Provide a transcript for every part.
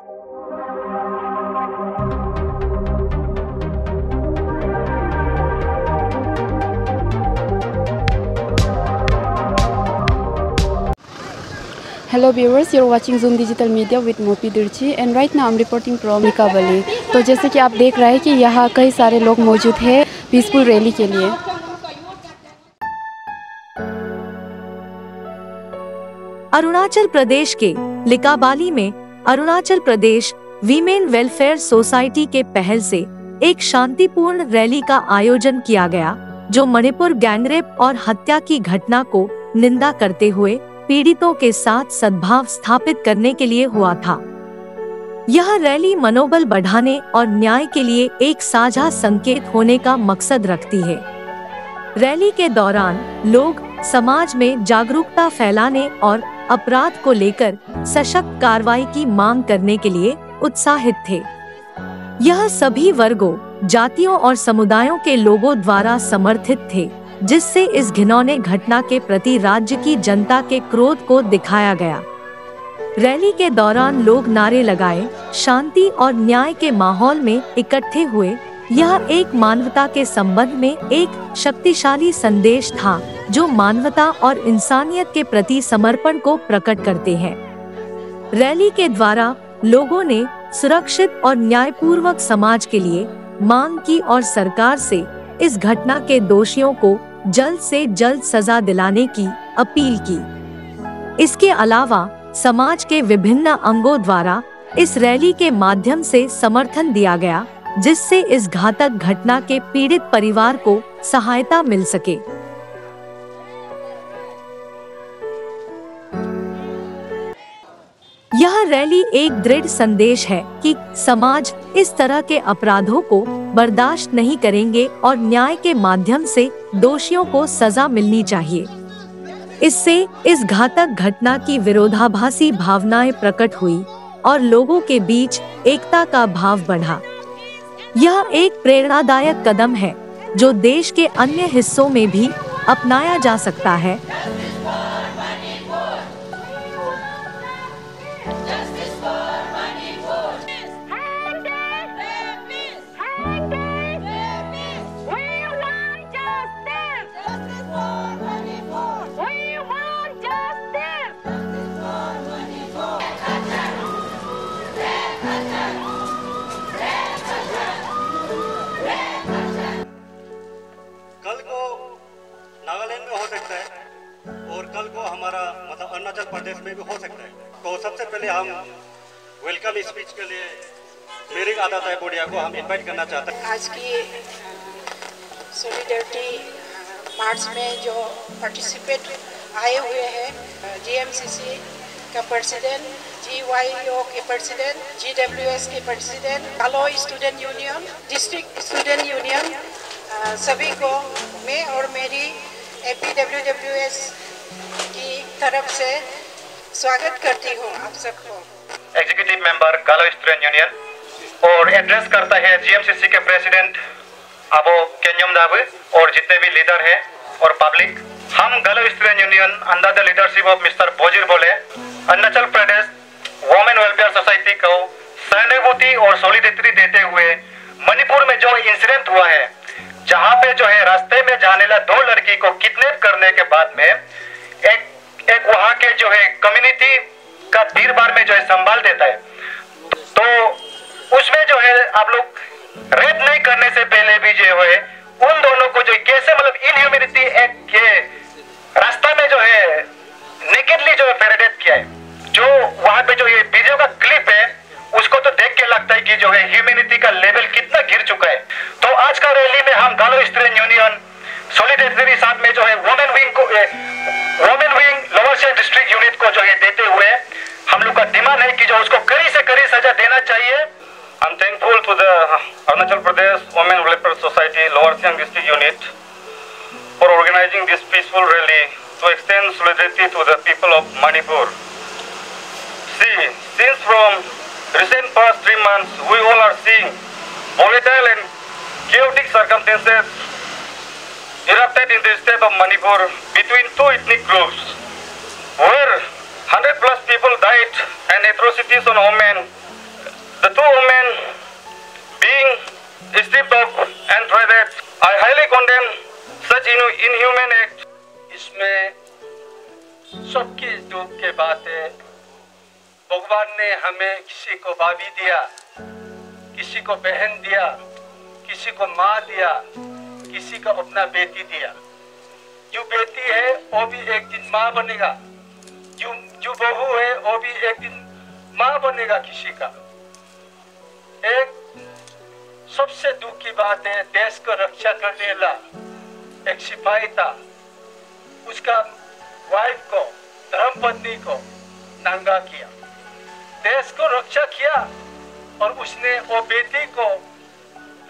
Hello viewers, you're watching Zoom Digital Media with Mopi Dirchi and right now I'm reporting from Nikavali. तो जैसे कि आप देख रहे हैं कि यहाँ कई सारे लोग मौजूद हैं पीसफुल रैली के लिए अरुणाचल प्रदेश के लिकाबाली में Arunachal Pradesh women welfare society के पहल से एक शांतिपूर्ण रैली का आयोजन किया गया, जो मणिपुर गैंगरेप और हत्या की घटना को निंदा करते हुए पीड़ितों के साथ सद्भाव स्थापित करने के लिए हुआ था। यह रैली मनोबल बढ़ाने और न्याय के लिए एक साझा संकेत होने का मकसद रखती है। रैली के दौरान लोग समाज में जागरूकता फैलाने और अपराध को लेकर सशक्त कार्रवाई की मांग करने के लिए उत्साहित थे। यह सभी वर्गों, जातियों और समुदायों के लोगों द्वारा समर्थित थे, जिससे इस घिनौने घटना के प्रति राज्य की जनता के क्रोध को दिखाया गया। रैली के दौरान लोग नारे लगाए, शांति और न्याय के माहौल में इकट्ठे हुए यह एक मानवता के संबंध में एक शक्तिशाली संदेश था, जो मानवता और इंसानियत के प्रति समर्पण को प्रकट करते हैं। रैली के द्वारा लोगों ने सुरक्षित और न्यायपूर्वक समाज के लिए मांग की और सरकार से इस घटना के दोषियों को जल्द से जल्द सजा दिलाने की अपील की। इसके अलावा समाज के विभिन्न अंगों द्वारा इस रैली के माध्यम से समर्थन दिया गया। जिससे इस घातक घटना के पीड़ित परिवार को सहायता मिल सके। यह रैली एक दृढ़ संदेश है कि समाज इस तरह के अपराधों को बर्दाश्त नहीं करेंगे और न्याय के माध्यम से दोषियों को सजा मिलनी चाहिए। इससे इस घातक घटना की विरोधाभासी भावनाएँ प्रकट हुई और लोगों के बीच एकता का भाव बढ़ा। यह एक प्रेरणादायक कदम है, जो देश के अन्य हिस्सों में भी अपनाया जा सकता है। अरुणाचल प्रदेश में भी हो सकता है। तो सबसे पहले हम वेलकम स्पीच के लिए मेरी आदत है बोडिया को हम इनवाइट करना चाहते हैं। आज की सॉलिडरिटी मार्च में जो पार्टिसिपेट आए हुए हैं जीएमसीसी का प्रेसिडेंट जीवाईओ के प्रेसिडेंट जीडब्ल्यूएस के president Galo student union district student union सभी को मैं और मेरी A P W W S की तरफ़ से स्वागत करती हूँ आप सबको। Executive member Galo student union और एड्रेस करता है जीएमसीसी के प्रेसिडेंट अबो केन्यम दाब और जितने भी लीडर हैं, और पब्लिक हम Galo student union under the leadership of mister Bojir Bole Arunachal Pradesh women welfare society को सहानुभूति और सॉलिडेरिटी देते हुए मणिपुर में जो इंसिडेंट हुआ है, जहाँ पे जो है रास्ते में जाने ला दो लड़की को किडनैप करने के बाद में एक एक वहाँ के जो है कम्युनिटी का भीड़ भाड़ में जो है संभाल देता है। तो उसमें जो है आप लोग रेप नहीं करने से पहले भी जो है, उन दोनों को जो कैसे मतलब इनह्यूमिनिटी एक ये रास्ता में जो है नेकेडली जो है फेरेडेट किया है। जो वहाँ पे जो ये वीडियो का क्लिप है, उसको तो देख के लगता है कि जो है ह्यूमिनिटी का लेवल कितना गिर चुका है। तो आज का रैली में हम गालो स्टूडेंट यूनियन सोलिडेटरी साथ में जो है वुमेन विंग को वुमेन हम लोग का डिमांड है कि जो उसको कड़ी से कड़ी सजा देना चाहिए I'm thankful to the Arunachal Pradesh Women Welfare Society Lower Siang District Unit for organizing this peaceful rally to extend solidarity to the people of Manipur. See, since from recent past three months, we all are seeing volatile and chaotic circumstances erupted in the state of Manipur between two ethnic groups, where 100 plus people died and atrocities on women. The two women being stripped of and threatened. I highly condemn such in inhuman act. इसमें सबकी डूब के बात है भगवान ने हमें किसी को भाभी दिया किसी को बहन दिया किसी को माँ दिया किसी को अपना बेटी दिया जो बेटी है वो भी एक दिन माँ बनेगा जो जो बहू है वो भी एक दिन माँ बनेगा किसी का। एक सबसे दुख की बात है, देश को रक्षा करने वाला एक सिपाही था। उसका वाइफ को धर्मपत्नी को नंगा किया। देश को रक्षा किया और उसने वो बेटी को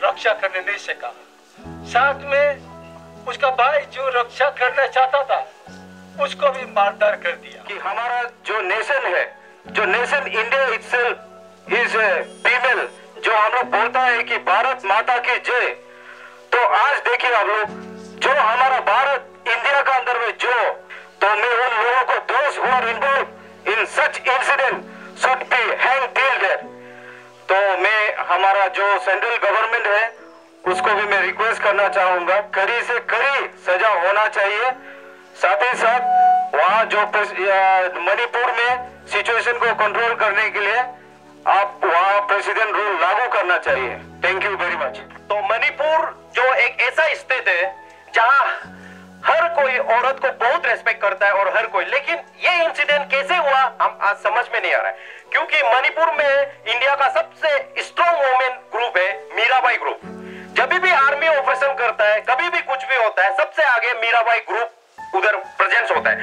रक्षा करने नहीं सका साथ में उसका भाई जो रक्षा करना चाहता था, उसको भी मारदार कर दिया। कि हमारा जो नेशन है जो nation India itself is female जो हम लोग बोलता है कि भारत माता की जय। तो आज देखिए आप लोग, जो हमारा भारत इंडिया का अंदर में जो तो मैं उन लोगों को दोस्त who are involved in such incident should be hang till there तो मैं, हमारा जो सेंट्रल गवर्नमेंट है, उसको भी मैं रिक्वेस्ट करना चाहूँगा, कड़ी से कड़ी सजा होना चाहिए। साथ ही साथ, वहाँ जो मणिपुर में सिचुएशन को कंट्रोल करने के लिए आप वहाँ प्रेसिडेंट रूल लागू करना चाहिए। थैंक यू वेरी मच तो मणिपुर, जो एक ऐसा स्टेट है, जहाँ हर कोई औरत को बहुत रेस्पेक्ट करता है और हर कोई, लेकिन ये इंसिडेंट कैसे हुआ, हम आज समझ में नहीं आ रहा है। क्योंकि मणिपुर में इंडिया का सबसे स्ट्रॉन्ग वुमेन ग्रुप है, मीराबाई ग्रुप जब भी आर्मी ऑपरेशन करता है, कभी भी कुछ भी होता है, सबसे आगे मीराबाई ग्रुप उधर प्रेजेंस होता है।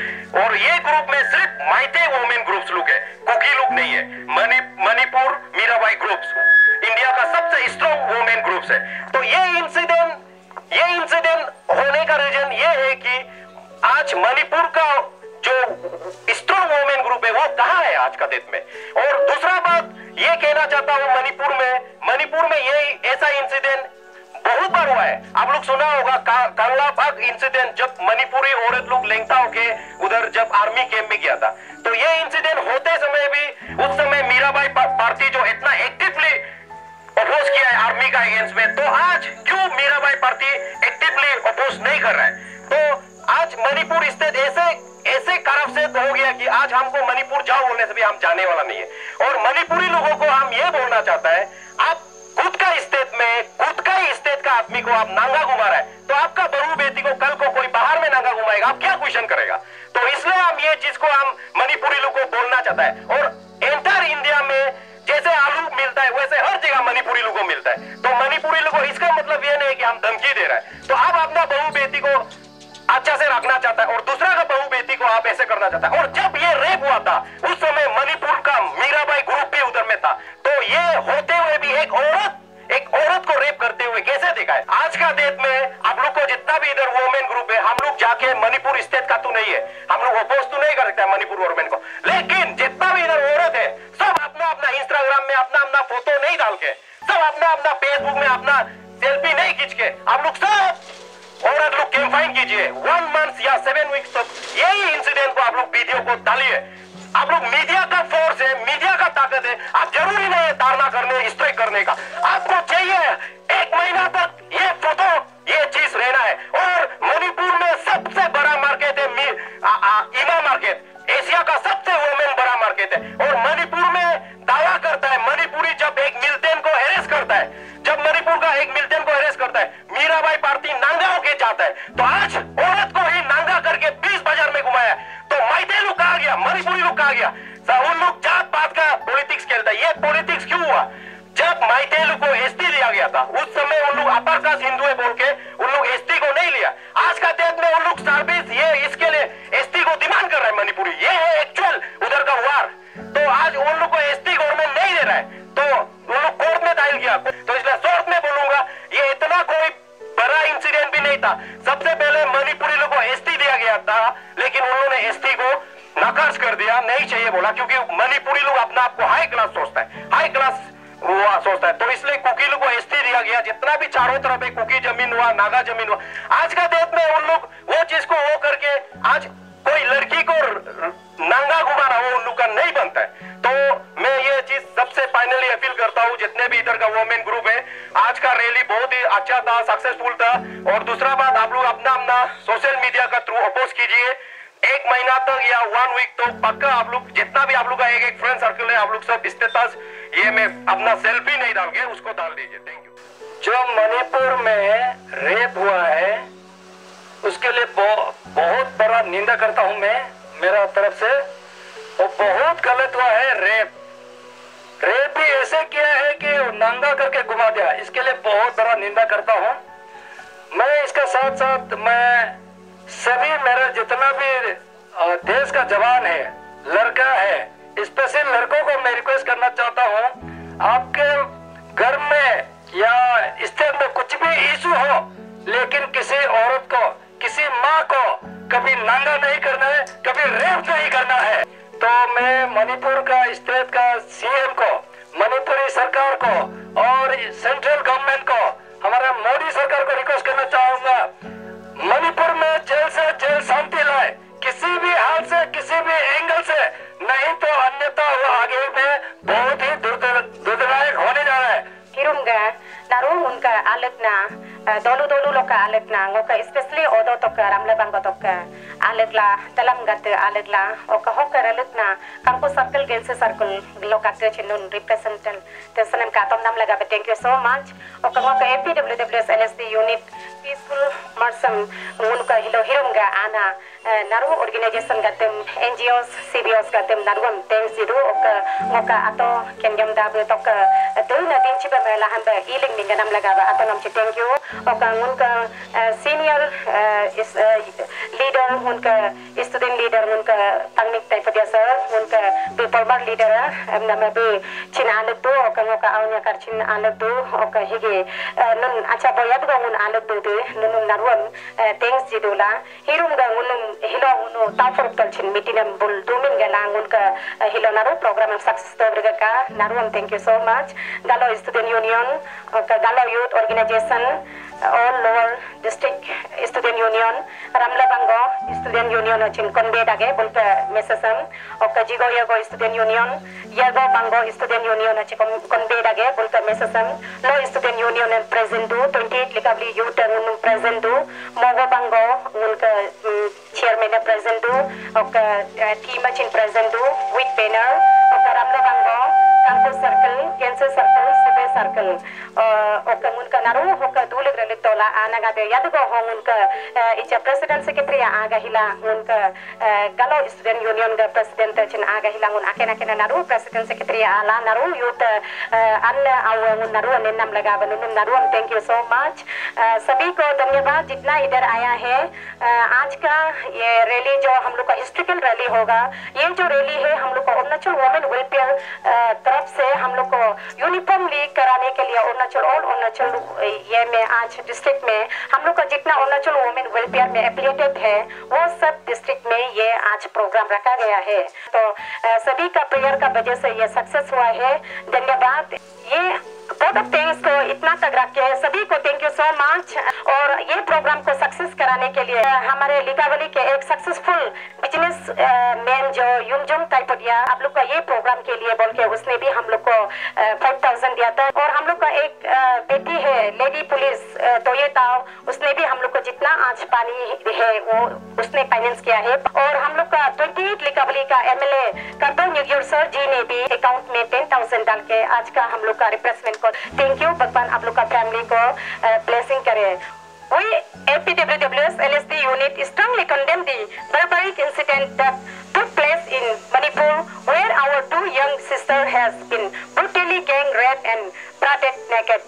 और ये ग्रुप में सिर्फ़ माइते वुमेन ग्रुप्स लोग है। कुकी लोग नहीं है। मणि, मणिपुर, मीराबाई ग्रुप्स इंडिया का सबसे स्ट्रॉन्ग वुमेन ग्रुप्स है। तो ये इंसिडेंट ये इंसिडेंट होने का रीजन ये है कि आज मणिपुर का जो स्ट्रॉन्ग वोमेन ग्रुप है, वो कहाँ है आज का डेट में? और दूसरा बात, ये कहना चाहता हूँ मणिपुर में मणिपुर में ये ऐसा इंसिडेंट बहुत बार हुआ है। आप लोग सुना होगा का, कांगला बाग इंसिडेंट जब मणिपुरी औरत लोग लेंगता होके उधर जब आर्मी कैंप में गया था। तो ये इंसिडेंट होते समय भी उस समय मीराबाई पार्टी जो इतना एक्टिवली अपोज किया है आर्मी का अगेंस्ट में तो आज क्यों मीराबाई पार्टी एक्टिवली अपोज नहीं कर रहा है? तो आज मणिपुर स्टेट ऐसे ऐसे करप से हो गया कि आज हमको मणिपुर जाओ बोलने से भी हम जाने वाला नहीं है। और मणिपुरी लोगों को हम ये बोलना चाहता है आप का आदमी को आप नांगा घुमा रहा है तो आपका बहू बेटी को कल को कोई बाहर में नांगा घुमाएगा, आप क्या क्वेश्चन करेगा? तो इसलिए हम ये चीज़ को हम मणिपुरी लोग को बोलना चाहता है। और एंटायर इंडिया में जैसे आलू मिलता है, वैसे हर जगह मणिपुरी लोगों को मिलता है। तो मणिपुरी लोगों इसका मतलब ये नहीं कि हम धमकी दे रहे हैं। तो आप अपना बहू बेटी को अच्छा से रखना चाहता है, और दूसरा का बहू बेटी को आप ऐसे करना चाहता है। और जब ये रेप हुआ था, उस समय मणिपुर का मीराबाई ग्रुप भी उधर में था। तो ये होते हुए कैसे देखा है। आज का डेट में आप लोग को जितना भी इधर वुमेन ग्रुप है, हम लोग जाके मणिपुर स्टेट का तो नहीं है। हम लोग अपोज तो नहीं कर सकते मणिपुर वुमेन को। लेकिन जितना भी इधर औरत है, सब अपना अपना इंस्टाग्राम में अपना अपना फ़ोटो नहीं डाल के, सब अपना अपना फेसबुक में अपना सेल्फी नहीं खींच के आप लोग सब औरत लोग कैंपाइन कीजिए। वन मंथ या सेवन वीक्स तक यही इंसिडेंट को आप लोग वीडियो को डालिए। आप लोग मीडिया का फोर्स है मीडिया का ताकत है। आप ज़रूरी नहीं है तारना करने स्ट्राइक करने का। आपको चाहिए था। सबसे पहले मणिपुरी लोग को एसटी दिया गया था, लेकिन उन्होंने एसटी को नकाश कर दिया, नहीं चाहिए बोला, क्योंकि मणिपुरी लोग अपना आपको हाई क्लास सोचता है। हाई क्लास हुआ, सोचता है। तो इसलिए कुकी लोग को एसटी दिया गया। जितना भी चारों तरफ़ है कुकी ज़मीन हुआ, नागा ज़मीन हुआ, आज का डेट में उन लोग वो चीज़ को वो करके आज कोई लड़की को नांगा घुमाना वो उन लोग का नहीं बनता है। तो सबसे फाइनली फील करता हूँ, जितने भी इधर का वोमेन ग्रुप है। आज का रैली बहुत ही अच्छा था सक्सेसफुल था। और दूसरा बात, आप लोग अपना अपना सोशल मीडिया का थ्रू अपोज कीजिए। एक महीना तक या वन वीक तो पक्का आप लोग, जितना भी आप लोग का एक एक फ्रेंड सर्कल है, आप लोग सब स्टेटस ये में अपना सेल्फी नहीं डाल उसको डाल दीजिए। थैंक यू जो मणिपुर में रेप हुआ है, उसके लिए बहु- बहुत बड़ा निंदा करता हूँ मैं, मेरा तरफ़ से। वो बहुत गलत हुआ है रेप रेप भी ऐसे किया है कि नंगा करके घुमा दिया। इसके लिए बहुत बड़ा निंदा करता हूँ। मैं इसके साथ साथ मैं सभी मेरा जितना भी देश का जवान है, लड़का है स्पेशल लड़कों को मैं रिक्वेस्ट करना चाहता हूँ। आपके घर में या स्टेट में कुछ भी इशू हो, लेकिन किसी औरत को, किसी माँ को कभी नंगा नहीं करना है, कभी रेप नहीं करना है। तो मैं मणिपुर का स्टेट का सीएम को, मणिपुरी सरकार को और सेंट्रल गवर्नमेंट को, हमारा मोदी सरकार को रिक्वेस्ट करना चाहूँगा। मणिपुर में जेल से जेल शांति लाए, किसी भी हाल से, किसी भी एंगल से, नहीं तो अन्यथा वो आगे में बहुत ही दुर्दनायक होने जा रहा है। kirumga naru unka alekna dolu dolu loka alekna ngoka especially odo toka ramle banggo toka alekla dalam Talangata Alagla, Oka Hoka Ralutna, Kampu Circle Gensu Circle, Lokata Chinun Representant, katom Katam Namlaga. Thank you so much. Oka Hoka MPWWS LSD Unit, Peaceful Marsam, Munuka Hilo Hirunga, ana naru organization gatem NGOs CBOs gatem naruam thanks jiru oka ngoka ato kenyam dabe toka. Tu na din chiba me la hamba healing ninga nam laga ba ato nam chi thank you. Oka unka senior is leader unka student leader unka tangnik tai padia sir unka be former leader am nama be chin alek tu oka ngoka awnya kar chin alek tu oka hige nun acha boyat go un alek tu de nun naruam thanks jidula hirum ga un hilo unu tafor kal chin mitinam bul dumin ga lang unka hilo naru program success to ka. Naruam thank you so much. Galo student union galo youth organization all lower district student union ramla bango student union chin konbe dage bulka mesasam oka jigo yago student union yago bango student union chin konbe dage bulka mesasam lo student union present do 28 likabli youth and present do mogo bango unka chairman present do oka team chin present do with banner oka ramla bango campus circle cancer circle sibe circle oka unka naru oka dule grele tola anaga be yadgo hong unka icha president secretary aga hila unka galo student union ga president chin aga hila un akena kena naru president secretary ala naru youth anna aw un naru ne nam laga ban un naru thank you so much सभी को धन्यवाद जितना इधर आया है आज का ये रैली जो हम लोग का हिस्ट्रिकल रैली होगा ये जो रैली है हम लोग को अरुणाचल वुमेन वेलफेयर तरफ़ से हम लोग को यूनिफॉर्म लीग कराने के लिए अरुणाचल और अरुणाचल ये में आज डिस्ट्रिक्ट में, हम लोग का जितना अरुणाचल वुमेन वेलफेयर में एफिलिएटेड है, वो सब डिस्ट्रिक्ट में ये आज प्रोग्राम रखा गया है। तो सभी का प्रेयर का वजह से ये सक्सेस हुआ है। धन्यवाद। ये बहुत थैंक्स को इतना तक रखे सभी को थैंक यू सो मच और ये प्रोग्राम को कराने के लिए हमारे लिकावली के एक सक्सेसफुल बिज़नेस मैन जो युमजुम टाइपोडिया आप लोग का ये प्रोग्राम के लिए बोल के उसने भी हम लोग को फाइव थाउज़ेंड दिया था। और हम लोग का एक बेटी है लेडी पुलिस तो ये ताव उसने भी हम लोग को जितना आज पानी है, वो उसने फाइनेंस किया है। और हम लोग का ट्वेंटी एट लिकावली का एम एल ए करदो सर जी ने भी अकाउंट में टेन थाउज़ेंड डाल के आज का हम लोग का रिप्लेसमेंट को थैंक यू भगवान आप लोग का फैमिली को ब्लेसिंग करे। We APWWS LSD unit strongly condemn the barbaric incident that took place in Manipur where our two young sisters has been brutally gang raped and paraded naked.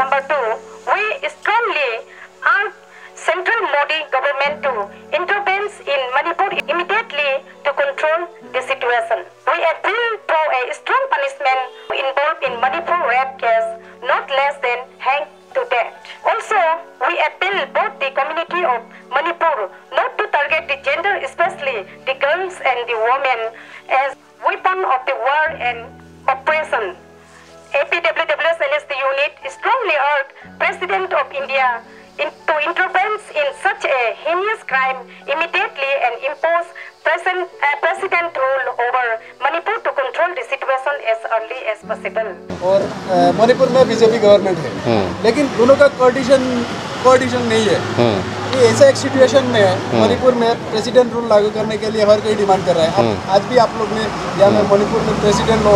Number two, we strongly urge Central Modi government to intervene in Manipur immediately BJP government है। लेकिन दोनों का coordination coordination नहीं है। ये ऐसा एक situation में है मणिपुर में प्रेसिडेंट रूल लागू करने के लिए हर कोई डिमांड कर रहा है। आज भी आप लोग ने यहाँ में मणिपुर में प्रेसिडेंट लो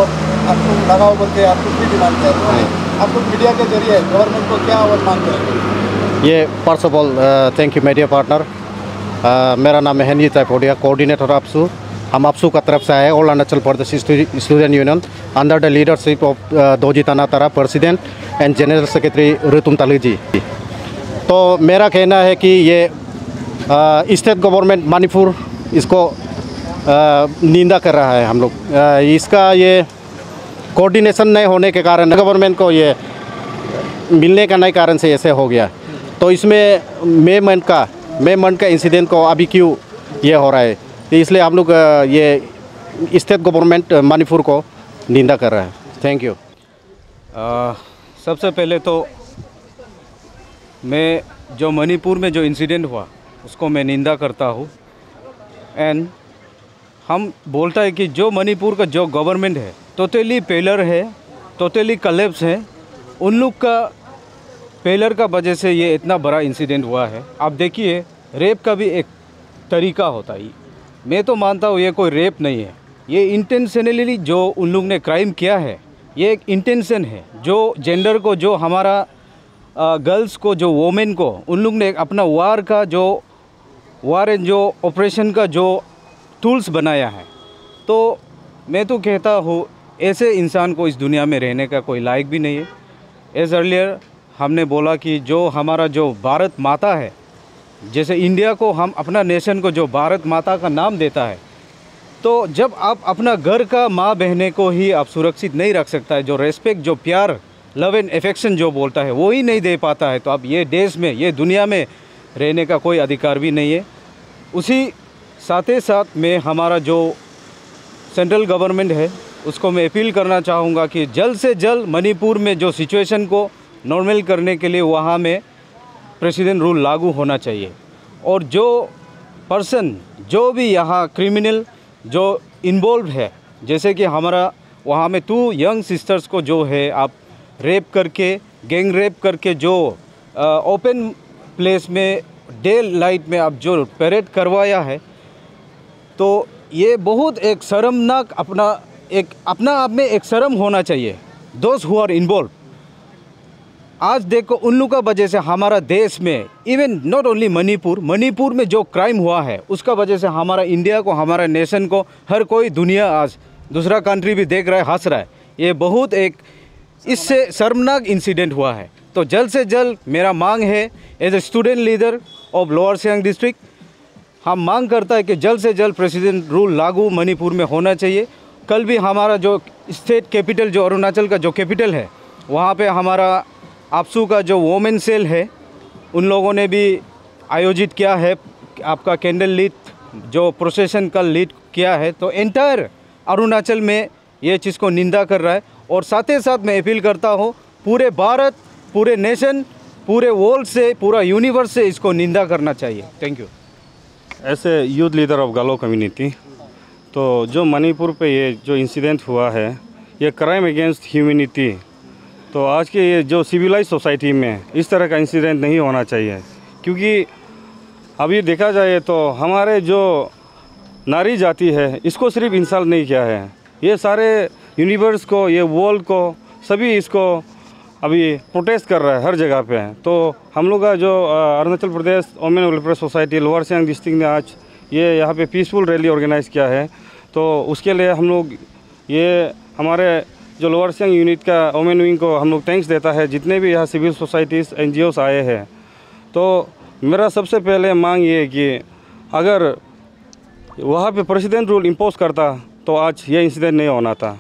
आप लोग लगाओ बोल के आप लोग भी डिमांड कर रहे हैं। आप लोग मीडिया के ज़रिए गवर्नमेंट को क्या और मांग करेंगे ये first of all thank you media partner मेरा नाम है हेनरी ताइपोडिया कोऑर्डिनेटर आपसू। हम आपसू का तरफ़ से आए all Arunachal Pradesh student union under the leadership of Doji Tana Tara president and general secretary Ritum Tali ji. तो मेरा कहना है कि ये स्टेट गवर्नमेंट मणिपुर इसको अ, निंदा कर रहा है हम लोग। इसका ये कोऑर्डिनेशन नहीं होने के कारण गवर्नमेंट को ये मिलने का नहीं कारण से ऐसे हो गया। तो इसमें मे मंथ का मे मंथ का इंसिडेंट को अभी क्यों ये हो रहा है? इसलिए हम लोग ये स्टेट गवर्नमेंट मणिपुर को निंदा कर रहा है। थैंक यू सबसे पहले तो मैं जो मणिपुर में जो इंसिडेंट हुआ, उसको मैं निंदा करता हूँ। एंड हम बोलता है कि जो मणिपुर का जो गवर्नमेंट है टोटली पेलर है टोटली कलेप्स है, उन लोग का पेलर का वजह से ये इतना बड़ा इंसिडेंट हुआ है। आप देखिए रेप का भी एक तरीका होता है। मैं तो मानता हूँ ये कोई रेप नहीं है। ये इंटेंशनली जो उन लोग ने क्राइम किया है, ये एक इंटेंशन है। जो जेंडर को, जो हमारा गर्ल्स को, जो वोमेन को, उन लोग ने अपना वार का, जो वार जो ऑपरेशन का जो टूल्स बनाया है। तो मैं तो कहता हूँ, ऐसे इंसान को इस दुनिया में रहने का कोई लायक भी नहीं है। एज अर्लियर हमने बोला कि जो हमारा जो भारत माता है जैसे इंडिया को हम अपना नेशन को जो भारत माता का नाम देता है तो जब आप अपना घर का माँ बहने को ही आप सुरक्षित नहीं रख सकता है, जो रेस्पेक्ट जो प्यार लव एंड एफेक्शन जो बोलता है, वो ही नहीं दे पाता है तो आप ये देश में, ये दुनिया में रहने का कोई अधिकार भी नहीं है। उसी साथ ही साथ में हमारा जो सेंट्रल गवर्नमेंट है, उसको मैं अपील करना चाहूँगा कि जल्द से जल्द मणिपुर में जो सिचुएशन को नॉर्मल करने के लिए वहाँ में प्रेसिडेंट रूल लागू होना चाहिए। और जो पर्सन, जो भी यहाँ क्रिमिनल, जो इन्वॉल्व है, जैसे कि हमारा, वहाँ में टू यंग सिस्टर्स को जो है, आप रेप करके गैंग रेप करके जो ओपन प्लेस में डे लाइट में आप जो परेड करवाया है तो ये बहुत एक शर्मनाक अपना, एक अपना आप में एक शर्म होना चाहिए। दोस्त हु आर इन्वॉल्व आज देखो उन लोगों का वजह से हमारा देश में even not only Manipur Manipur में जो क्राइम हुआ है, उसका वजह से हमारा इंडिया को, हमारा नेशन को, हर कोई दुनिया आज, दूसरा कंट्री भी देख रहा है, हंस रहा है। ये बहुत एक, इससे शर्मनाक इंसिडेंट हुआ है। तो जल्द से जल्द मेरा मांग है as a student leader of lower Siang district हम मांग करता है कि जल्द से जल्द प्रेसिडेंट रूल लागू मणिपुर में होना चाहिए। कल भी हमारा जो स्टेट कैपिटल जो अरुणाचल का जो कैपिटल है, वहाँ पे हमारा आपसू का जो वोमेन सेल है, उन लोगों ने भी आयोजित किया है। आपका कैंडल लीड जो प्रोसेशन का लीड किया है तो एंटायर अरुणाचल में ये चीज़ को निंदा कर रहा है। और साथ ही साथ मैं अपील करता हूँ, पूरे भारत, पूरे नेशन पूरे वर्ल्ड से, पूरा यूनिवर्स से इसको निंदा करना चाहिए। थैंक यू ऐसे youth leader of Galo community तो जो मणिपुर पे ये जो इंसिडेंट हुआ है, ये क्राइम अगेंस्ट ह्यूमैनिटी तो आज के ये जो सिविलाइज सोसाइटी में इस तरह का इंसिडेंट नहीं होना चाहिए। क्योंकि अभी देखा जाए तो हमारे जो नारी जाति है, इसको सिर्फ़ इंसाल नहीं किया है। ये सारे यूनिवर्स को, ये वर्ल्ड को, सभी इसको अभी प्रोटेस्ट कर रहा है हर जगह पे। तो हम लोग का जो Arunachal Pradesh women welfare society lower Siang district ने आज ये यहाँ पे पीसफुल रैली ऑर्गेनाइज़ किया है। तो उसके लिए हम लोग ये हमारे जो लोअर सियांग यूनिट का वोमेन विंग को हम लोग थैंक्स देता है, जितने भी यहाँ सिविल सोसाइटीज़ एन आए हैं। तो मेरा सबसे पहले मांग ये कि अगर वहाँ पे प्रेसिडेंट रूल इम्पोज करता तो आज ये इंसिडेंट नहीं होना था।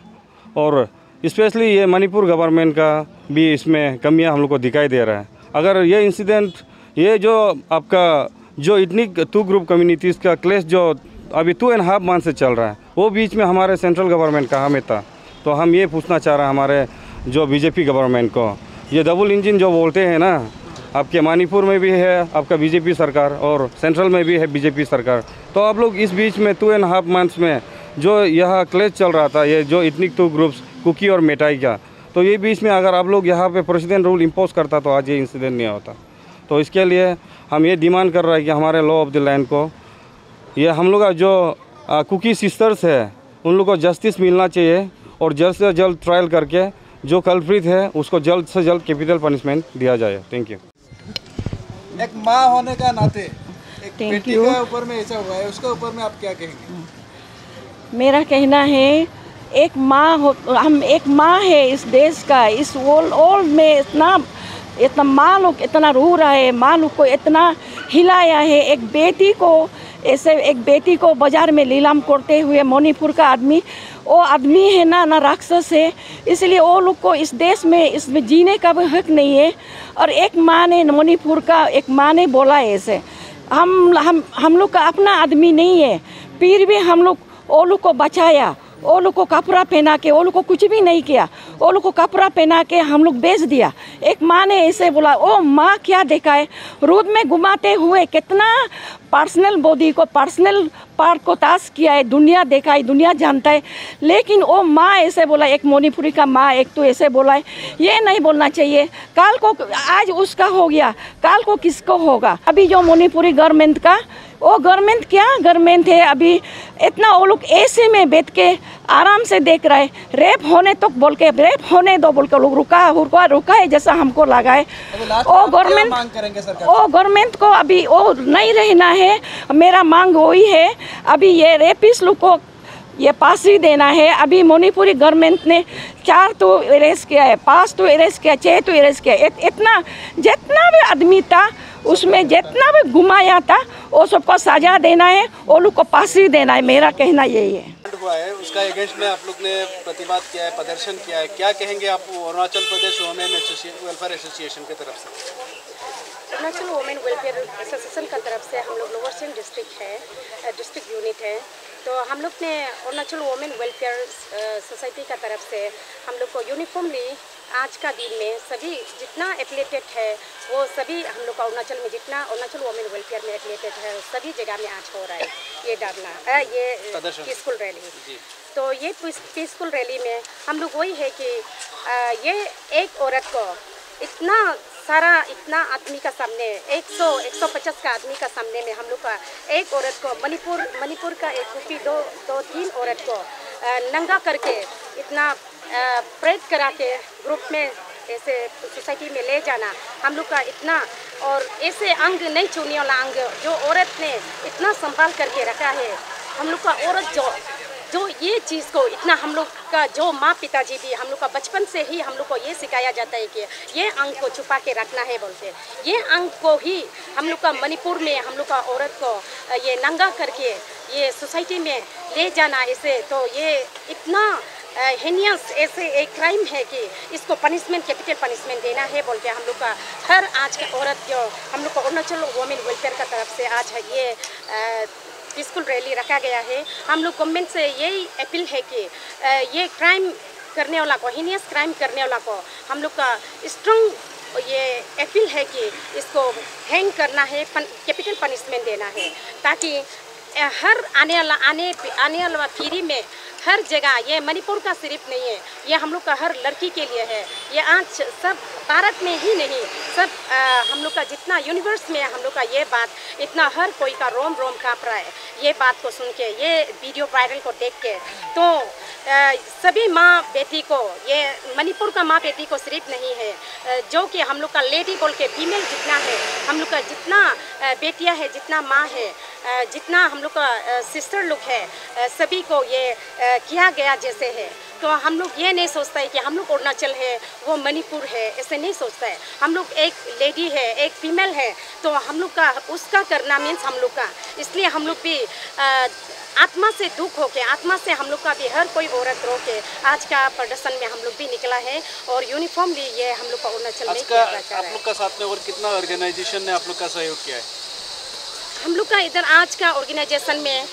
और इस्पेशली ये मणिपुर गवर्नमेंट का भी इसमें कमियाँ हम लोग को दिखाई दे रहा है। अगर ये इंसिडेंट ये जो आपका, जो इतनी टू ग्रुप कम्युनिटीज़ का क्लेश जो अभी टू एंड हाफ़ मंथ से चल रहा है, वो बीच में हमारे सेंट्रल गवर्नमेंट कहाँ में था? तो हम ये पूछना चाह रहे हैं हमारे जो बीजेपी गवर्नमेंट को, ये डबल इंजन जो बोलते हैं ना, आपके मणिपुर में भी है, आपका बीजेपी सरकार और सेंट्रल में भी है बीजेपी सरकार। तो आप लोग इस बीच में टू एंड हाफ़ मंथ्स में जो यह क्लेश चल रहा था, ये जो इतनिक टू ग्रुप्स कुकी और मिठाई का तो ये बीच में अगर आप लोग यहाँ पे प्रेसिडेंट रूल इम्पोज करता तो आज ये इंसिडेंट नहीं होता। तो इसके लिए हम ये डिमांड कर रहे हैं कि हमारे लॉ ऑफ़ द लैंड को, ये हम लोग का जो कुकी सिस्टर्स है, उन लोग को जस्टिस मिलना चाहिए। और जल्द से जल्द ट्रायल करके जो कल्प्रित है उसको जल्द से जल्द कैपिटल पनिशमेंट दिया जाए। थैंक यू एक माँ होने का नाते एक बेटी के ऊपर में ऐसा हुआ है उसके ऊपर में आप क्या कहेंगे? मेरा कहना है एक माँ हो हम एक माँ है इस देश का इस वर्ल्ड में इतना इतना माँ लोग इतना रो रहा है माँ लोग को इतना हिलाया है। एक बेटी को, ऐसे एक बेटी को बाज़ार में नीलाम करते हुए मणिपुर का आदमी, वो आदमी है ना ना राक्षस है। इसलिए वो लोग को इस देश में, इसमें जीने का भी हक नहीं है। और एक माँ ने मणिपुर का, एक माँ ने बोला है ऐसे, हम हम हम लोग का अपना आदमी नहीं है। फिर भी हम लोग, वो लोग को बचाया। वो लोग को कपड़ा पहना के वो लोग को कुछ भी नहीं किया। वो लोग को कपड़ा पहना के हम लोग बेच दिया। एक माँ ने ऐसे बोला, ओ माँ, क्या देखा है? रोड में घुमाते हुए कितना पर्सनल बॉडी को पर्सनल पार्ट को ताश किया है। दुनिया देखा है, दुनिया जानता है। लेकिन वो माँ ऐसे बोला, एक मणिपुरी का माँ, एक तो ऐसे बोला है, ये नहीं बोलना चाहिए। कल को, आज उसका हो गया, कल को किसको होगा? अभी जो मणिपुरी गवर्नमेंट का वो गवर्नमेंट क्या गवर्नमेंट है? अभी इतना वो लोग ऐसे में बैठ के आराम से देख रहे हैं। रेप होने तक बोल के रेप होने दो बोल के लोग रुका रुका रुका है जैसा हमको लगा है। वो गवर्नमेंट वो गवर्नमेंट को अभी वो नहीं रहना है। मेरा मांग वही है। अभी ये रेपिस लोग को ये फांसी देना है। अभी मणिपुरी गवर्नमेंट ने चार तो अरेस्ट किया है पाँच तो अरेस्ट किया छः तो अरेस्ट किया इत, इतना जितना भी आदमी था उसमें जितना भी घुमाया था वो सबको सजा देना है वो लोग को पास फांसी देना है। मेरा कहना यही है। हुआ है उसका अगेंस्ट में आप लोग ने प्रतिवाद किया है प्रदर्शन किया है। क्या कहेंगे आप Arunachal Pradesh women welfare association की तरफ़ से? अरुणाचल वुमेन वेलफेयर एसोसिएशन का तरफ़ से हम लोग लोअर सिंह डिस्ट्रिक्ट है डिस्ट्रिक्ट यूनिट है। तो हम लोग ने अरुणाचल वुमेन वेलफेयर सोसाइटी का तरफ़ से हम लोग को यूनिफॉर्मली आज का दिन में सभी जितना एफिलेटेड है वो सभी हम लोग का अरुणाचल में जितना अरुणाचल वोमेन वेलफेयर में एफिलेटेड है सभी जगह में आज हो रहा है ये डालना अ, ये पीसफुल रैली तो ये पीसफुल रैली में हम लोग वही है कि ये एक औरत को इतना सारा इतना आदमी का सामने 100 150 का आदमी का सामने में हम लोग का, एक औरत को, मणिपुर मणिपुर का एक कुपी दो दो, तीन औरत को नंगा करके इतना प्रेत करा के ग्रुप में ऐसे सोसाइटी में ले जाना, हम लोग का इतना, और ऐसे अंग नहीं छूने वाला अंग, जो औरत ने इतना संभाल करके रखा है, हम लोग का औरत जो जो ये चीज़ को इतना हम लोग का जो माँ पिताजी भी हम लोग का बचपन से ही हम लोग को ये सिखाया जाता है कि ये अंग को छुपा के रखना है बोलते ये अंग को ही हम लोग का मणिपुर में हम लोग का औरत को ये नंगा करके ये सोसाइटी में ले जाना ऐसे तो ये इतना हेनियस ऐसे एक क्राइम है कि इसको पनिशमेंट कैपिटल पनिशमेंट देना है बोल के हम लोग का। हर आज का औरत जो हम लोग को अरुणाचल वुमेन वेलफेयर का तरफ़ से आज है ये अ, पीसफुल रैली रखा गया है। हम लोग गवर्नमेंट से यही अपील है कि ये क्राइम करने वाला को हीनियस क्राइम करने वाला को, हम लोग का स्ट्रॉन्ग ये अपील है कि इसको हैंग करना है कैपिटल पनिशमेंट देना है। ताकि हर आने वाला, आने आने वाला पीढ़ी में हर जगह ये मणिपुर का सिर्फ़ नहीं है ये हम लोग का हर लड़की के लिए है। ये आज सब भारत में ही नहीं सब अ, हम लोग का जितना यूनिवर्स में है हम लोग का ये बात इतना हर कोई का रोम रोम काँप रहा है। ये बात को सुन के ये वीडियो वायरल को देख के तो अ, सभी माँ बेटी को ये मणिपुर का माँ बेटी को सिर्फ़ नहीं है। जो कि हम लोग का लेडी बोल के फीमेल जितना है हम लोग का जितना बेटियाँ है जितना माँ है जितना हम लोग का सिस्टर लोग है सभी को ये किया गया जैसे है तो हम लोग ये नहीं सोचता है कि हम लोग अरुणाचल है वो मणिपुर है ऐसे नहीं सोचता है हम लोग एक लेडी है एक फीमेल है तो हम लोग का उसका करना मीन्स हम लोग का इसलिए हम लोग भी आत्मा से दुख होके आत्मा से हम लोग का भी हर कोई औरत रो के आज का प्रदर्शन में हम लोग भी निकला है और यूनिफॉर्म भी ये हम लोग का अरुणाचल में किया आप लोग का साथ में और कितना ऑर्गेनाइजेशन ने आप लोग का सहयोग किया है हम लोग का इधर आज का ऑर्गेनाइजेशन में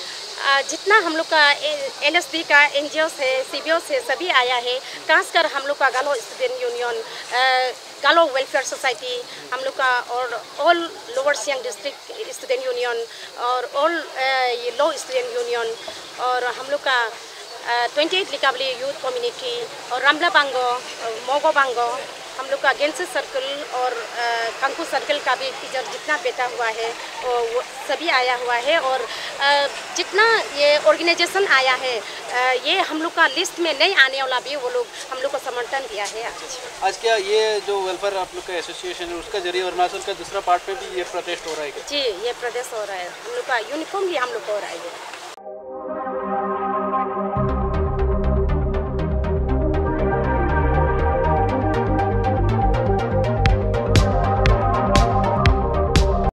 जितना हम लोग का एन एस का एन है सी है, सभी आया है, खासकर हम लोग का Galo student union Galo welfare society, हम लोग का और all lower Siang district student union और ऑल लो स्टूडेंट यूनियन और हम लोग का twenty eight Likabali youth community और रामला बांगो, मोगो बांगो हम लोग का गेंसे सर्कल और कंकु सर्कल का भी टीचर जितना बेटा हुआ है वो सभी आया हुआ है और जितना ये ऑर्गेनाइजेशन आया है ये हम लोग का लिस्ट में नहीं आने वाला भी वो लोग हम लोग को समर्थन दिया है आज। आज क्या ये जो वेलफेयर आप लोग का एसोसिएशन है उसका ज़रिए अरुणाचल का दूसरा पार्ट में भी ये प्रोटेस्ट हो रहा है जी ये प्रदेश हो रहा है। हम लोग का यूनिफॉर्म भी हम लोग को हो रहा है।